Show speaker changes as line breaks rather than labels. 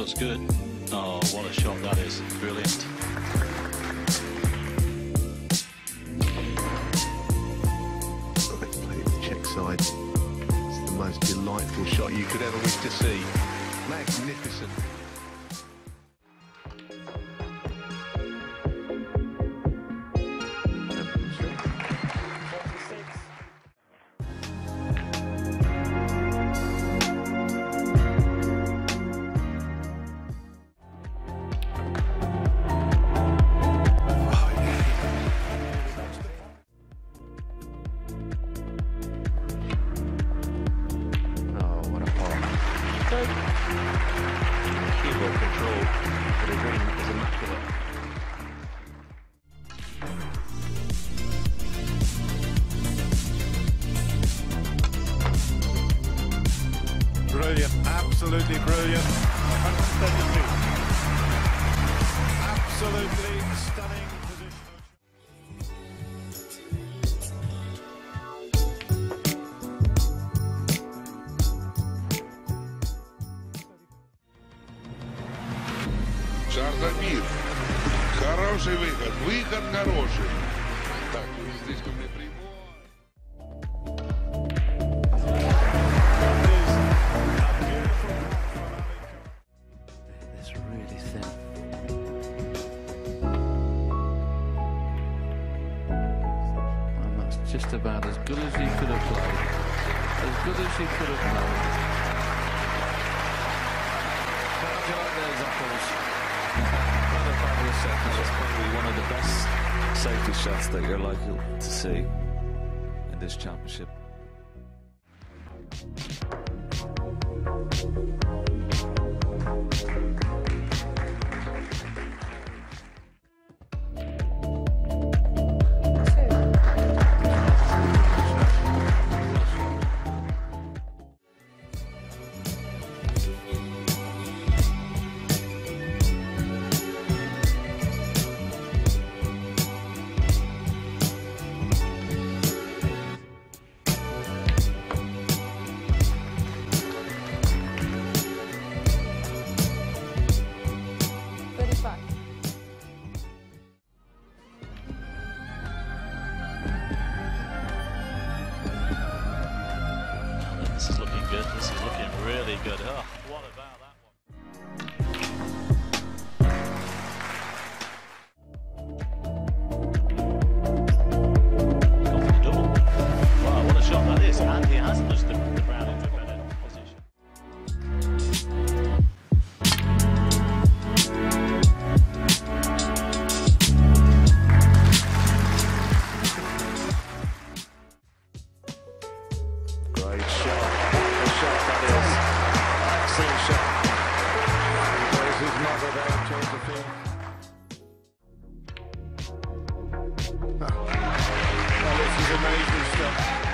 looks good. Oh, what a shot that is. Brilliant.
Check side. It's the most delightful shot you could ever wish to see. Magnificent.
Brilliant, absolutely brilliant. 132. Absolutely stunning.
Хороший выход. Выход хороший. Так, слишком мне прямой.
Just about as good as he could have played. As good as he could have played. How'd you like those apples? What a fabulous second.
That's probably one of the best safety shots that you're likely to see in this championship.
Really good. Oh, what about? well, this is amazing stuff.